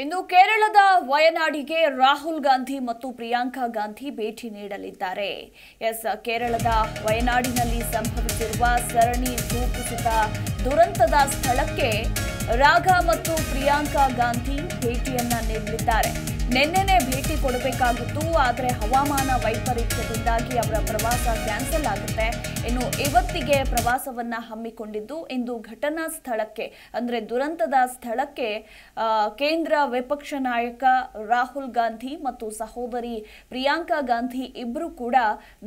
ಇನ್ನು ಕೇರಳದ ವಯನಾಡಿಗೆ ರಾಹುಲ್ ಗಾಂಧಿ ಮತ್ತು ಪ್ರಿಯಾಂಕಾ ಗಾಂಧಿ ಭೇಟಿ ನೀಡಲಿದ್ದಾರೆ. ಎಸ್, ಕೇರಳದ ವಯನಾಡಿನಲ್ಲಿ ಸಂಭವಿಸಿರುವ ಸರಣಿ ಭೂಕುಸಿತ ದುರಂತದ ಸ್ಥಳಕ್ಕೆ ರಾಘ ಮತ್ತು ಪ್ರಿಯಾಂಕಾ ಗಾಂಧಿ ಭೇಟಿಯನ್ನ ನೀಡಲಿದ್ದಾರೆ. ನಿನ್ನೆನೆ ಭೇಟಿ ಕೊಡಬೇಕಾಗಿತ್ತು, ಆದರೆ ಹವಾಮಾನ ವೈಪರೀತ್ಯದಿಂದಾಗಿ ಅವರ ಪ್ರವಾಸ ಕ್ಯಾನ್ಸಲ್ ಆಗುತ್ತೆ. ಇನ್ನು ಇವತ್ತಿಗೆ ಪ್ರವಾಸವನ್ನ ಹಮ್ಮಿಕೊಂಡಿದ್ದು, ಇಂದು ಘಟನಾ ಸ್ಥಳಕ್ಕೆ, ಅಂದ್ರೆ ದುರಂತದ ಸ್ಥಳಕ್ಕೆ ಕೇಂದ್ರ ವಿಪಕ್ಷ ನಾಯಕ ರಾಹುಲ್ ಗಾಂಧಿ ಮತ್ತು ಸಹೋದರಿ ಪ್ರಿಯಾಂಕಾ ಗಾಂಧಿ ಇಬ್ಬರು ಕೂಡ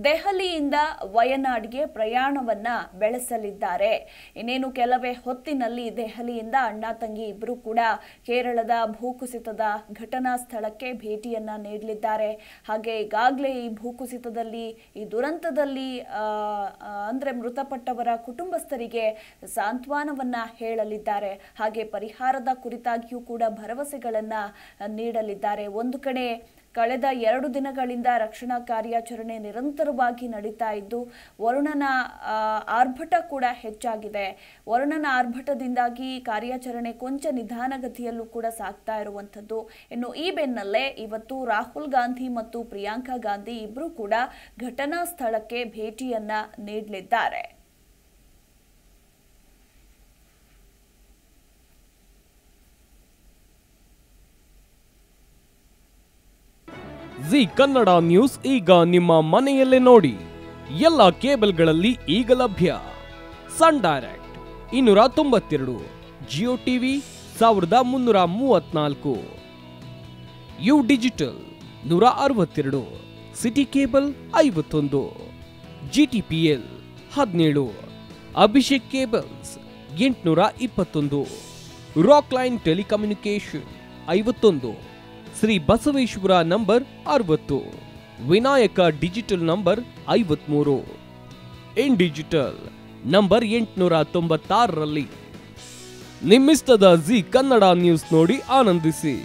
ದೆಹಲಿಯಿಂದ ವಯನಾಡ್ಗೆ ಪ್ರಯಾಣವನ್ನ ಬೆಳೆಸಲಿದ್ದಾರೆ. ಇನ್ನೇನು ಕೆಲವೇ ಹೊತ್ತಿನಲ್ಲಿ ದೆಹಲಿಯಿಂದ ಅಣ್ಣ ತಂಗಿ ಇಬ್ಬರು ಕೂಡ ಕೇರಳದ ಭೂಕುಸಿತದ ಘಟನಾ ಸ್ಥಳಕ್ಕೆ ಭೇಟಿಯನ್ನ ನೀಡಲಿದ್ದಾರೆ. ಹಾಗೆ ಈಗಾಗಲೇ ಈ ಭೂಕುಸಿತದಲ್ಲಿ, ಈ ದುರಂತದಲ್ಲಿ ಅಂದ್ರೆ ಮೃತಪಟ್ಟವರ ಕುಟುಂಬಸ್ಥರಿಗೆ ಸಾಂತ್ವನವನ್ನ ಹೇಳಲಿದ್ದಾರೆ. ಹಾಗೆ ಪರಿಹಾರದ ಕುರಿತಾಗಿಯೂ ಕೂಡ ಭರವಸೆಗಳನ್ನ ನೀಡಲಿದ್ದಾರೆ. ಒಂದು ಕಡೆ ಕಳೆದ ಎರಡು ದಿನಗಳಿಂದ ರಕ್ಷಣಾ ಕಾರ್ಯಾಚರಣೆ ನಿರಂತರವಾಗಿ ನಡೀತಾ ಇದ್ದು, ವರುಣನ ಆರ್ಭಟ ಕೂಡ ಹೆಚ್ಚಾಗಿದೆ. ವರುಣನ ಆರ್ಭಟದಿಂದಾಗಿ ಕಾರ್ಯಾಚರಣೆ ಕೊಂಚ ನಿಧಾನಗತಿಯಲ್ಲೂ ಕೂಡ ಸಾಗ್ತಾ ಇರುವಂಥದ್ದು. ಇನ್ನು ಈ ಬೆನ್ನಲ್ಲೇ ಇವತ್ತು ರಾಹುಲ್ ಗಾಂಧಿ ಮತ್ತು ಪ್ರಿಯಾಂಕಾ ಗಾಂಧಿ ಇಬ್ಬರು ಕೂಡ ಘಟನಾ ಸ್ಥಳಕ್ಕೆ ಭೇಟಿಯನ್ನ ನೀಡಲಿದ್ದಾರೆ. ಜಿ ಕನ್ನಡ ನ್ಯೂಸ್ ಈಗ ನಿಮ್ಮ ಮನೆಯಲ್ಲೇ ನೋಡಿ. ಎಲ್ಲ ಕೇಬಲ್ಗಳಲ್ಲಿ ಈಗ ಲಭ್ಯ. ಸನ್ ಡೈರೆಕ್ಟ್ ಇನ್ನೂರ ತೊಂಬತ್ತೆರಡು, ಜಿಯೋ ಟಿವಿ ಸಾವಿರದ ಮುನ್ನೂರ ಮೂವತ್ನಾಲ್ಕು ಯು ಡಿಜಿಟಲ್ ನೂರ ಅರವತ್ತೆರಡು, ಸಿಟಿ ಕೇಬಲ್ ಐವತ್ತೊಂದು ಜಿ ಟಿ ಪಿ ಎಲ್ ಹದಿನೇಳು, ಅಭಿಷೇಕ್ ಕೇಬಲ್ಸ್ ಎಂಟುನೂರ ಇಪ್ಪತ್ತೊಂದು, ರಾಕ್ ಲೈನ್ ಟೆಲಿಕಮ್ಯುನಿಕೇಶನ್ ಐವತ್ತೊಂದು, ಶ್ರೀ ಬಸವೇಶ್ವರ ನಂಬರ್ ಅರವತ್ತು, ವಿನಾಯಕ ಡಿಜಿಟಲ್ ನಂಬರ್ ಐವತ್ಮೂರು ಇನ್ ಡಿಜಿಟಲ್ ನಂಬರ್ ಎಂಟುನೂರ ತೊಂಬತ್ತಾರರಲ್ಲಿ. ನಿಮ್ಮಿಸ್ತದ ಜಿ ಕನ್ನಡ ನ್ಯೂಸ್ ನೋಡಿ ಆನಂದಿಸಿ.